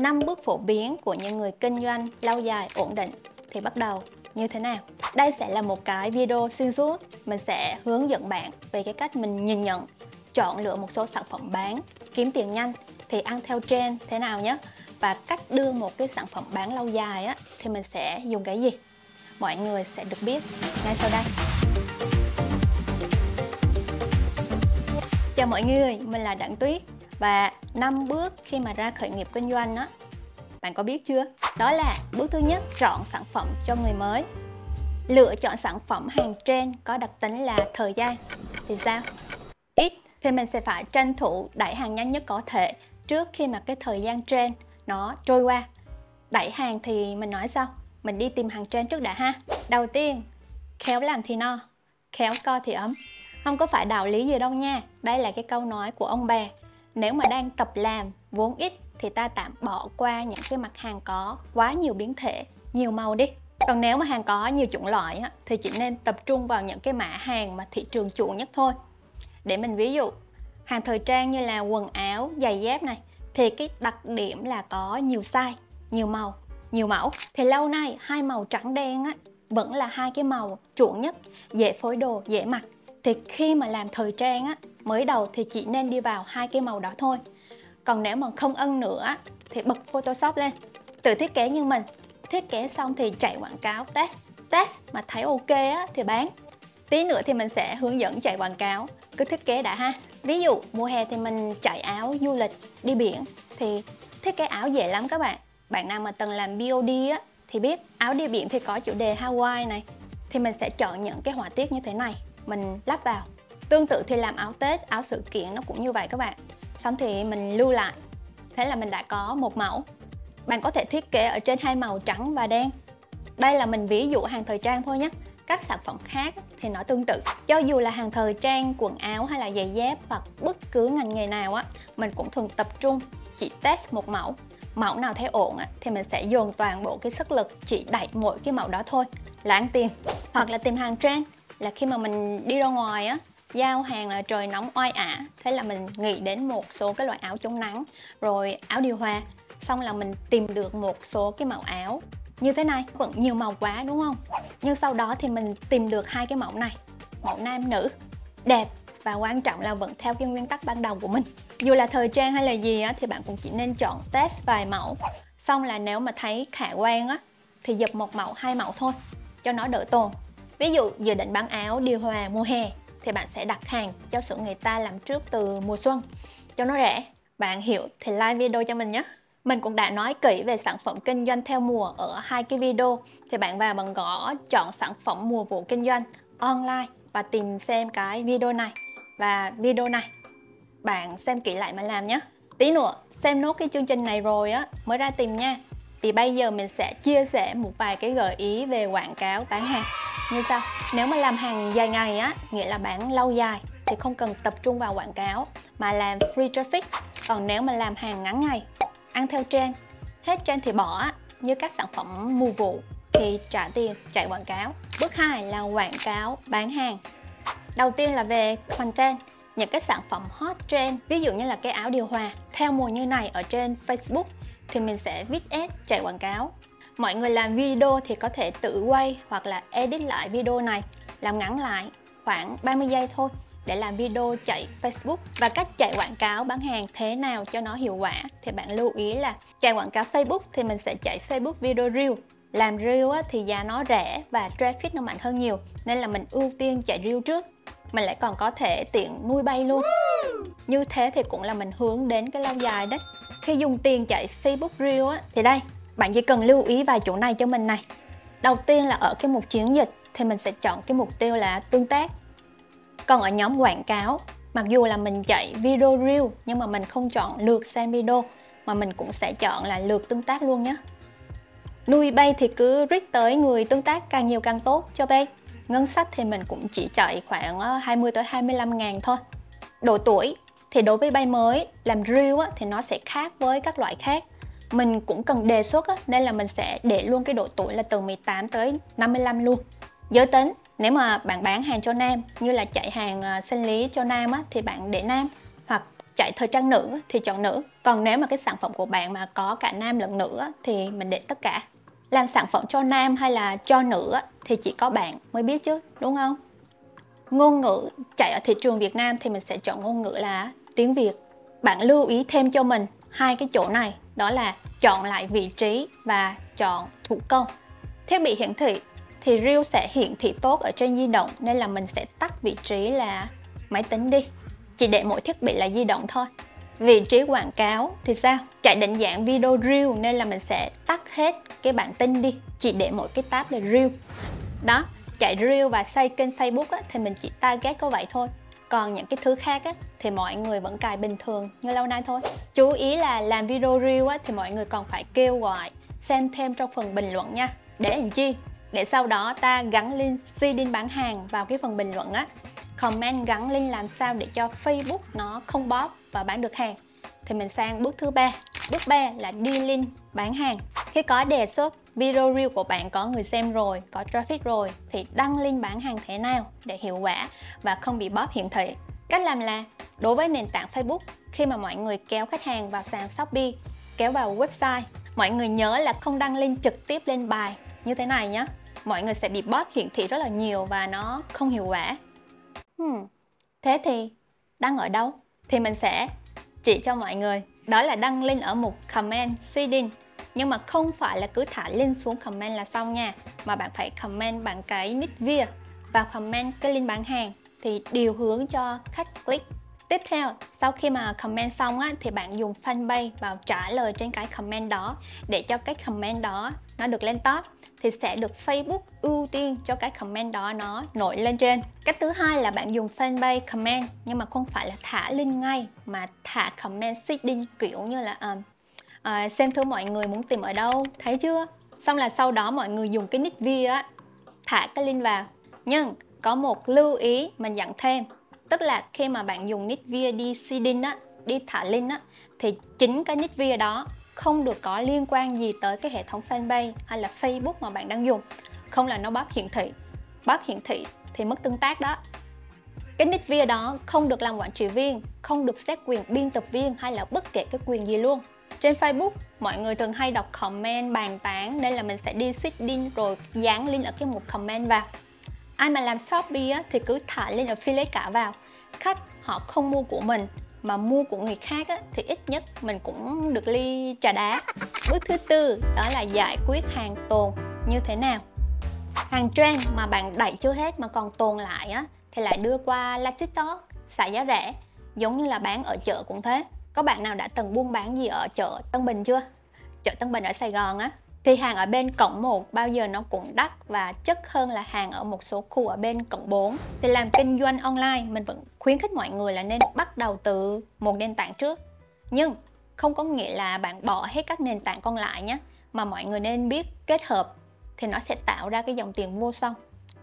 5 bước phổ biến của những người kinh doanh lâu dài ổn định. Thì bắt đầu như thế nào? Đây sẽ là một cái video xuyên suốt. Mình sẽ hướng dẫn bạn về cái cách mình nhìn nhận, chọn lựa một số sản phẩm bán, kiếm tiền nhanh. Thì ăn theo trend thế nào nhé? Và cách đưa một cái sản phẩm bán lâu dài á thì mình sẽ dùng cái gì? Mọi người sẽ được biết ngay sau đây. Chào mọi người, mình là Đặng Tuyết và năm bước khi mà ra khởi nghiệp kinh doanh đó bạn có biết chưa? Đó là bước thứ nhất, chọn sản phẩm cho người mới. Lựa chọn sản phẩm hàng trên có đặc tính là thời gian. Thì sao? Ít thì mình sẽ phải tranh thủ đẩy hàng nhanh nhất có thể trước khi mà cái thời gian trên nó trôi qua. Đẩy hàng thì mình nói sao? Mình đi tìm hàng trên trước đã ha. Đầu tiên, khéo làm thì no, khéo co thì ấm. Không có phải đạo lý gì đâu nha. Đây là cái câu nói của ông bà. Nếu mà đang tập làm vốn ít thì ta tạm bỏ qua những cái mặt hàng có quá nhiều biến thể, nhiều màu đi. Còn nếu mà hàng có nhiều chủng loại thì chỉ nên tập trung vào những cái mã hàng mà thị trường chuộng nhất thôi. Để mình ví dụ, hàng thời trang như là quần áo, giày dép này thì cái đặc điểm là có nhiều size, nhiều màu, nhiều mẫu. Thì lâu nay hai màu trắng đen á vẫn là hai cái màu chuộng nhất, dễ phối đồ, dễ mặc. Thì khi mà làm thời trang á, mới đầu thì chỉ nên đi vào hai cái màu đó thôi. Còn nếu mà không ân nữa thì bật Photoshop lên. Tự thiết kế như mình. Thiết kế xong thì chạy quảng cáo test test mà thấy ok á, thì bán. Tí nữa thì mình sẽ hướng dẫn chạy quảng cáo. Cứ thiết kế đã ha. Ví dụ mùa hè thì mình chạy áo du lịch đi biển. Thì thiết kế áo dễ lắm các bạn. Bạn nào mà từng làm BOD á thì biết áo đi biển thì có chủ đề Hawaii này. Thì mình sẽ chọn những cái họa tiết như thế này. Mình lắp vào tương tự thì làm áo Tết áo sự kiện nó cũng như vậy các bạn. Xong thì mình lưu lại. Thế là mình đã có một mẫu. Bạn có thể thiết kế ở trên hai màu trắng và đen. Đây là mình ví dụ hàng thời trang thôi nhé. Các sản phẩm khác thì nó tương tự. Cho dù là hàng thời trang quần áo hay là giày dép hoặc bất cứ ngành nghề nào á mình cũng thường tập trung chỉ test một mẫu. Mẫu nào thấy ổn á, thì mình sẽ dồn toàn bộ cái sức lực chỉ đẩy mỗi cái mẫu đó thôi. Là ăn tiền hoặc là tìm hàng trend là khi mà mình đi ra ngoài á giao hàng là trời nóng oai ả. Thế là mình nghĩ đến một số cái loại áo chống nắng. Rồi áo điều hòa. Xong là mình tìm được một số cái màu áo. Như thế này vẫn nhiều màu quá đúng không? Nhưng sau đó thì mình tìm được hai cái mẫu này. Mẫu nam nữ. Đẹp. Và quan trọng là vẫn theo cái nguyên tắc ban đầu của mình. Dù là thời trang hay là gì á, thì bạn cũng chỉ nên chọn test vài mẫu. Xong là nếu mà thấy khả quan á thì dập một mẫu hai mẫu thôi cho nó đỡ tồn. Ví dụ dự định bán áo điều hòa mùa hè thì bạn sẽ đặt hàng cho xưởng người ta làm trước từ mùa xuân. Cho nó rẻ, bạn hiểu thì like video cho mình nhé. Mình cũng đã nói kỹ về sản phẩm kinh doanh theo mùa ở hai cái video. Thì bạn vào bằng gõ chọn sản phẩm mùa vụ kinh doanh online và tìm xem cái video này và video này. Bạn xem kỹ lại mà làm nhé. Tí nữa, xem nốt cái chương trình này rồi á, mới ra tìm nha. Thì bây giờ mình sẽ chia sẻ một vài cái gợi ý về quảng cáo bán hàng như sau, nếu mà làm hàng dài ngày á, nghĩa là bán lâu dài, thì không cần tập trung vào quảng cáo, mà làm free traffic. Còn nếu mà làm hàng ngắn ngày, ăn theo trend, hết trend thì bỏ như các sản phẩm mùa vụ, thì trả tiền, chạy quảng cáo. Bước 2 là quảng cáo bán hàng. Đầu tiên là về content, những cái sản phẩm hot trend, ví dụ như là cái áo điều hòa. Theo mùa như này ở trên Facebook, thì mình sẽ viết ad chạy quảng cáo mọi người làm video thì có thể tự quay hoặc là edit lại video này làm ngắn lại khoảng 30 giây thôi để làm video chạy Facebook. Và cách chạy quảng cáo bán hàng thế nào cho nó hiệu quả thì bạn lưu ý là chạy quảng cáo Facebook thì mình sẽ chạy Facebook video reel. Làm reel thì giá nó rẻ và traffic nó mạnh hơn nhiều nên là mình ưu tiên chạy reel trước. Mình lại còn có thể tiện nuôi bay luôn. Như thế thì cũng là mình hướng đến cái lâu dài đấy. Khi dùng tiền chạy Facebook Reel á, thì đây bạn chỉ cần lưu ý vài chỗ này cho mình này. Đầu tiên là ở cái mục chiến dịch thì mình sẽ chọn cái mục tiêu là tương tác. Còn ở nhóm quảng cáo, mặc dù là mình chạy video reel nhưng mà mình không chọn lượt xem video, mà mình cũng sẽ chọn là lượt tương tác luôn nhé nuôi bay thì cứ reach tới người tương tác càng nhiều càng tốt cho bay. Ngân sách thì mình cũng chỉ chạy khoảng ờ, 20 tới 25 ngàn thôi. Độ tuổi thì đối với bay mới làm reel thì nó sẽ khác với các loại khác mình cũng cần đề xuất á, nên là mình sẽ để luôn cái độ tuổi là từ 18 tới 55 luôn. Giới tính nếu mà bạn bán hàng cho nam như là chạy hàng à, sinh lý cho nam á, thì bạn để nam hoặc chạy thời trang nữ thì chọn nữ. Còn nếu mà cái sản phẩm của bạn mà có cả nam lẫn nữ thì mình để tất cả. Làm sản phẩm cho nam hay là cho nữ thì chỉ có bạn mới biết chứ đúng không? Ngôn ngữ chạy ở thị trường Việt Nam thì mình sẽ chọn ngôn ngữ là tiếng Việt. Bạn lưu ý thêm cho mình hai cái chỗ này đó là chọn lại vị trí và chọn thủ công. Thiết bị hiển thị thì Reel sẽ hiển thị tốt ở trên di động nên là mình sẽ tắt vị trí là máy tính đi. Chỉ để mỗi thiết bị là di động thôi. Vị trí quảng cáo thì sao? Chạy định dạng video reel nên là mình sẽ tắt hết cái bản tin đi. Chỉ để mỗi cái tab là reel. Đó chạy reel và xây kênh facebook á, thì mình chỉ target có vậy thôi còn những cái thứ khác á, thì mọi người vẫn cài bình thường như lâu nay thôi. Chú ý là làm video reel á, thì mọi người còn phải kêu gọi xem thêm trong phần bình luận nha. Để làm chi? Để sau đó ta gắn link seeding bán hàng vào cái phần bình luận á. Comment gắn link làm sao để cho Facebook nó không bóp và bán được hàng. Thì mình sang bước thứ ba bước 3 là đi link bán hàng. Khi có đề xuất, video reel của bạn có người xem rồi, có traffic rồi, thì đăng link bán hàng thế nào để hiệu quả và không bị bóp hiển thị. Cách làm là, đối với nền tảng Facebook, khi mà mọi người kéo khách hàng vào sàn Shopee, kéo vào website, mọi người nhớ là không đăng link trực tiếp lên bài. Như thế này nhé mọi người sẽ bị bot hiển thị rất là nhiều và nó không hiệu quả. Hmm. thế thì đăng ở đâu? Thì mình sẽ chỉ cho mọi người đó là đăng lên ở mục comment seeding nhưng mà không phải là cứ thả link xuống comment là xong nha. Mà bạn phải comment bằng cái nick via và comment cái link bán hàng. Thì điều hướng cho khách click Tiếp theo, sau khi mà comment xong á, thì bạn dùng fanpage vào trả lời trên cái comment đó để cho cái comment đó nó được lên top thì sẽ được Facebook ưu tiên cho cái comment đó nó nổi lên trên. Cách thứ hai là bạn dùng fanpage comment nhưng mà không phải là thả link ngay mà thả comment seeding kiểu như là um, uh, xem thử mọi người muốn tìm ở đâu, thấy chưa? Xong là sau đó mọi người dùng cái nick via á thả cái link vào. Nhưng có một lưu ý mình dặn thêm tức là khi mà bạn dùng nick via đi seeding á, đi thả link á, thì chính cái nick via đó không được có liên quan gì tới cái hệ thống fanpage hay là facebook mà bạn đang dùng. Không là nó bóp hiển thị. Bóp hiển thị thì mất tương tác đó. Cái nick via đó không được làm quản trị viên, không được xét quyền biên tập viên hay là bất kể cái quyền gì luôn. Trên Facebook, mọi người thường hay đọc comment, bàn tán, nên là mình sẽ đi seeding rồi dán link ở cái mục comment vào ai mà làm Shopee á, thì cứ thả lên affiliate cả vào. Khách họ không mua của mình mà mua của người khác á, thì ít nhất mình cũng được ly trà đá. Bước thứ tư đó là giải quyết hàng tồn như thế nào. Hàng trend mà bạn đẩy chưa hết mà còn tồn lại á thì lại đưa qua live tiktok xả giá rẻ. Giống như là bán ở chợ cũng thế. Có bạn nào đã từng buôn bán gì ở chợ Tân Bình chưa? Chợ Tân Bình ở Sài Gòn á thì hàng ở bên cộng 1 bao giờ nó cũng đắt và chất hơn là hàng ở một số khu ở bên cộng 4 thì làm kinh doanh online, mình vẫn khuyến khích mọi người là nên bắt đầu từ một nền tảng trước. Nhưng không có nghĩa là bạn bỏ hết các nền tảng còn lại nhé, mà mọi người nên biết kết hợp thì nó sẽ tạo ra cái dòng tiền vô song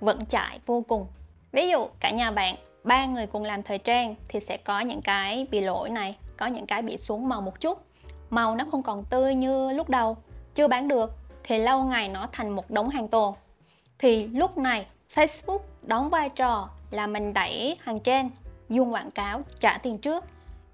vận chạy vô cùng. Ví dụ cả nhà bạn, ba người cùng làm thời trang thì sẽ có những cái bị lỗi này, có những cái bị xuống màu một chút. Màu nó không còn tươi như lúc đầu chưa bán được thì lâu ngày nó thành một đống hàng tồn. Thì lúc này Facebook đóng vai trò là mình đẩy hàng trên dùng quảng cáo trả tiền trước.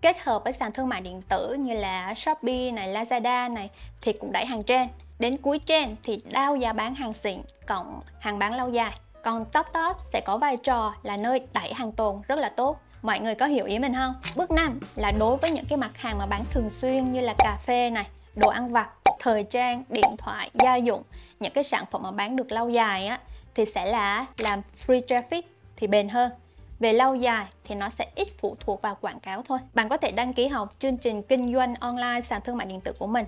Kết hợp với sàn thương mại điện tử như là Shopee này, Lazada này thì cũng đẩy hàng trên. Đến cuối trên thì đao giá bán hàng xịn cộng hàng bán lâu dài. Còn top top sẽ có vai trò là nơi đẩy hàng tồn rất là tốt. Mọi người có hiểu ý mình không? Bước 5 là đối với những cái mặt hàng mà bán thường xuyên như là cà phê này đồ ăn vặt thời trang điện thoại gia dụng những cái sản phẩm mà bán được lâu dài á thì sẽ là làm free traffic thì bền hơn. Về lâu dài thì nó sẽ ít phụ thuộc vào quảng cáo thôi. Bạn có thể đăng ký học chương trình kinh doanh online sàn thương mại điện tử của mình.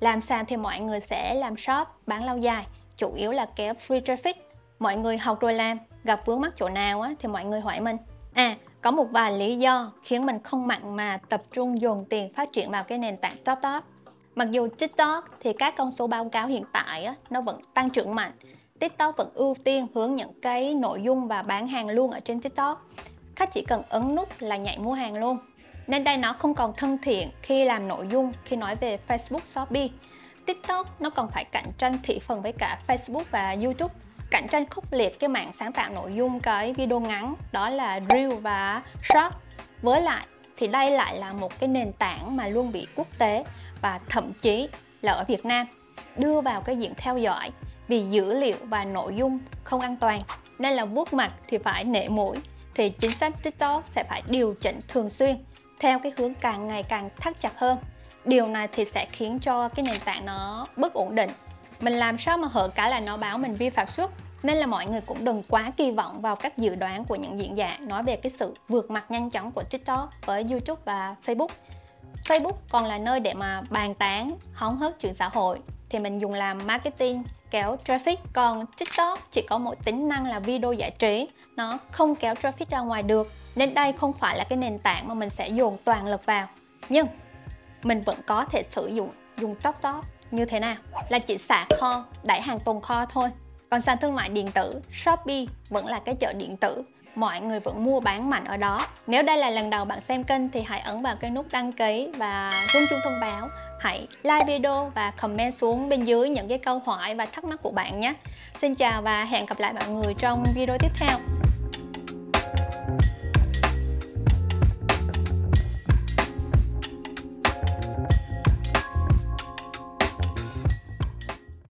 Làm sàn thì mọi người sẽ làm shop bán lâu dài chủ yếu là kéo free traffic. Mọi người học rồi làm gặp vướng mắc chỗ nào á, thì mọi người hỏi mình. À có một vài lý do khiến mình không mặn mà tập trung dồn tiền phát triển vào cái nền tảng top top. Mặc dù TikTok thì các con số báo cáo hiện tại á, nó vẫn tăng trưởng mạnh. TikTok vẫn ưu tiên hướng những cái nội dung và bán hàng luôn ở trên TikTok. Khách chỉ cần ấn nút là nhảy mua hàng luôn. Nên đây nó không còn thân thiện khi làm nội dung khi nói về Facebook Shopee. TikTok nó còn phải cạnh tranh thị phần với cả Facebook và YouTube. Cạnh tranh khốc liệt cái mạng sáng tạo nội dung cái video ngắn đó là Reel và Short. Với lại thì đây lại là một cái nền tảng mà luôn bị quốc tế và thậm chí là ở Việt Nam, đưa vào cái diện theo dõi vì dữ liệu và nội dung không an toàn. Nên là vuốt mặt thì phải nệ mũi, thì chính sách TikTok sẽ phải điều chỉnh thường xuyên theo cái hướng càng ngày càng thắt chặt hơn. Điều này thì sẽ khiến cho cái nền tảng nó bất ổn định. Mình làm sao mà hở cả là nó báo mình vi phạm suốt. Nên là mọi người cũng đừng quá kỳ vọng vào các dự đoán của những diễn giả nói về cái sự vượt mặt nhanh chóng của TikTok với YouTube và Facebook. Facebook còn là nơi để mà bàn tán, hóng hớt chuyện xã hội. Thì mình dùng làm marketing kéo traffic. Còn TikTok chỉ có một tính năng là video giải trí. Nó không kéo traffic ra ngoài được. Nên đây không phải là cái nền tảng mà mình sẽ dồn toàn lực vào. Nhưng mình vẫn có thể sử dụng dùng top top như thế nào? Là chỉ xả kho đẩy hàng tồn kho thôi. Còn sàn thương mại điện tử Shopee vẫn là cái chợ điện tử mọi người vẫn mua bán mạnh ở đó. Nếu đây là lần đầu bạn xem kênh thì hãy ấn vào cái nút đăng ký và rung chuông thông báo. Hãy like video và comment xuống bên dưới những cái câu hỏi và thắc mắc của bạn nhé. Xin chào và hẹn gặp lại mọi người trong video tiếp theo.